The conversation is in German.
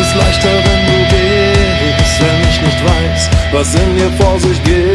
ist leichter, wenn du gehst, wenn ich nicht weiß, was in mir vor sich geht.